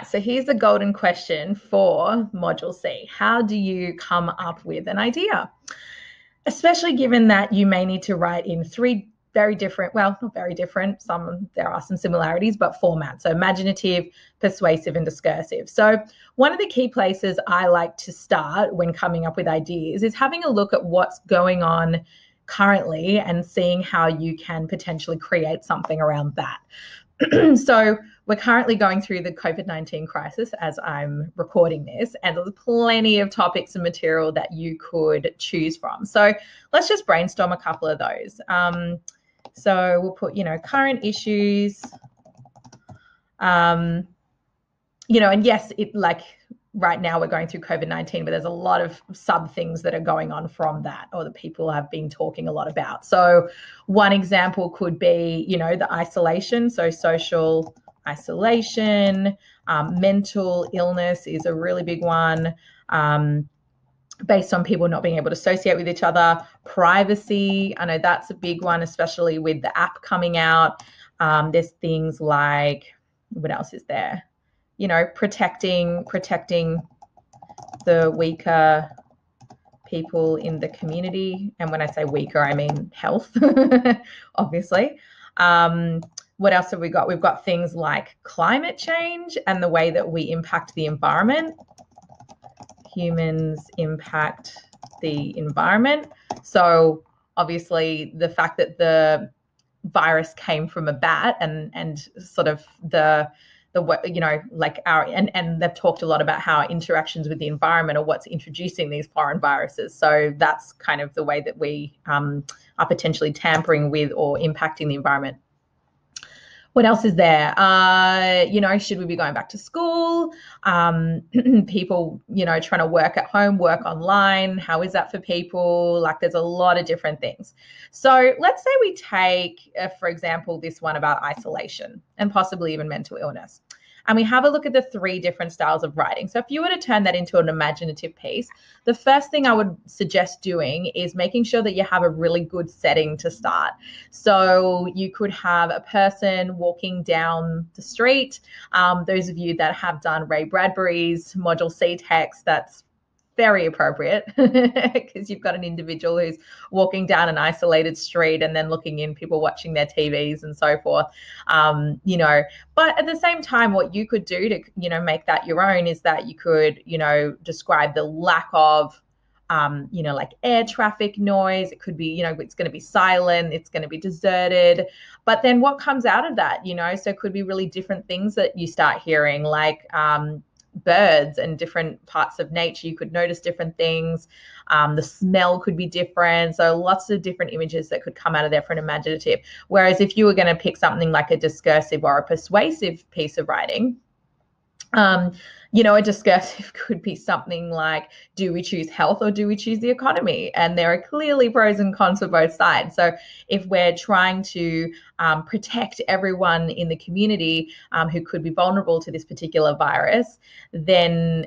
So here's a golden question for Module C. How do you come up with an idea? Especially given that you may need to write in three very different, well, not very different, some there are some similarities, but formats. So imaginative, persuasive, and discursive. So one of the key places I like to start when coming up with ideas is having a look at what's going on currently and seeing how you can potentially create something around that. so we're currently going through the COVID 19 crisis as I'm recording this, and there's plenty of topics and material that you could choose from. So let's just brainstorm a couple of those. Um, so we'll put, you know, current issues. Um, you know, and yes, it like right now we're going through COVID 19, but there's a lot of sub things that are going on from that or that people have been talking a lot about. So, one example could be, you know, the isolation, so social isolation, um, mental illness is a really big one. Um, based on people not being able to associate with each other. Privacy, I know that's a big one, especially with the app coming out. Um, there's things like what else is there? You know, protecting protecting the weaker people in the community. And when I say weaker, I mean health, obviously. Um, what else have we got? We've got things like climate change and the way that we impact the environment humans impact the environment. So obviously the fact that the virus came from a bat and and sort of the the you know like our and and they've talked a lot about how interactions with the environment are what's introducing these foreign viruses so that's kind of the way that we um, are potentially tampering with or impacting the environment what else is there? Uh, you know, should we be going back to school? Um, people, you know, trying to work at home, work online. How is that for people? Like, there's a lot of different things. So, let's say we take, uh, for example, this one about isolation and possibly even mental illness and we have a look at the three different styles of writing. So if you were to turn that into an imaginative piece, the first thing I would suggest doing is making sure that you have a really good setting to start. So you could have a person walking down the street. Um, those of you that have done Ray Bradbury's Module C text, that's very appropriate because you've got an individual who's walking down an isolated street and then looking in people watching their tvs and so forth um, you know but at the same time what you could do to you know make that your own is that you could you know describe the lack of um, you know, like air traffic noise. It could be, you know, it's going to be silent, it's going to be deserted. But then what comes out of that, you know, so it could be really different things that you start hearing, like, um, birds and different parts of nature. You could notice different things. Um, the smell could be different. So lots of different images that could come out of there for an imaginative. Whereas if you were going to pick something like a discursive or a persuasive piece of writing, um, you know, a discursive could be something like, do we choose health or do we choose the economy? And there are clearly pros and cons for both sides. So if we're trying to um, protect everyone in the community um, who could be vulnerable to this particular virus, then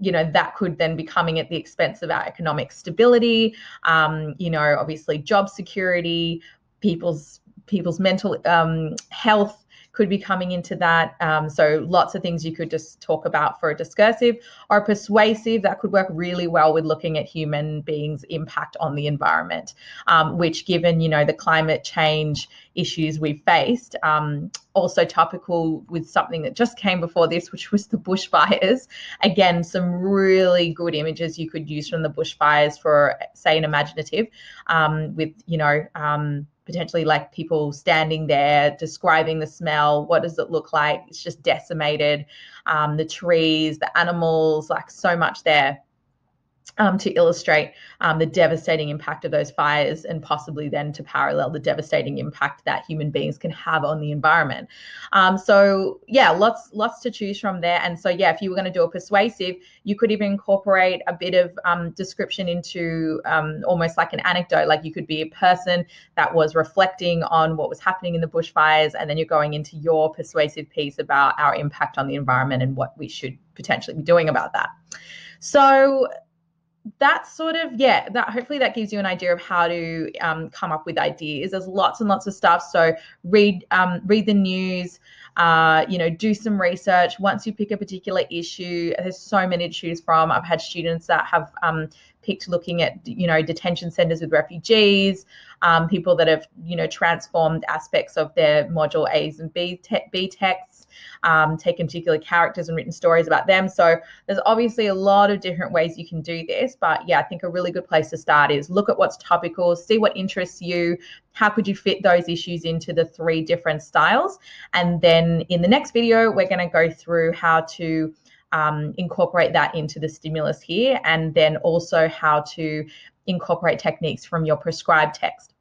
you know that could then be coming at the expense of our economic stability um, you know obviously job security people's people's mental um, health could be coming into that. Um, so lots of things you could just talk about for a discursive or persuasive. That could work really well with looking at human beings' impact on the environment, um, which, given you know the climate change issues we've faced, um, also topical with something that just came before this, which was the bushfires. Again, some really good images you could use from the bushfires for, say, an imaginative, um, with you know um, potentially like people standing there describing the smell what does it look like? It's just decimated. Um, the trees the animals like so much there um, to illustrate um, the devastating impact of those fires and possibly then to parallel the devastating impact that human beings can have on the environment. Um, so yeah, lots lots to choose from there. And so yeah, if you were going to do a persuasive, you could even incorporate a bit of um, description into um, almost like an anecdote. Like you could be a person that was reflecting on what was happening in the bushfires, and then you're going into your persuasive piece about our impact on the environment and what we should potentially be doing about that. So that's sort of yeah that hopefully that gives you an idea of how to um, come up with ideas there's lots and lots of stuff so read um, read the news Uh, you know, do some research. Once you pick a particular issue, there's so many to choose from. I've had students that have um, picked looking at you know detention centers with refugees, um, people that have you know transformed aspects of their module A's and B, te- B texts, um, taken particular characters and written stories about them. So there's obviously a lot of different ways you can do this, but yeah, I think a really good place to start is look at what's topical, see what interests you, how could you fit those issues into the three different styles, and then in the next video we're going to go through how to um, incorporate that into the stimulus here, and then also how to incorporate techniques from your prescribed text.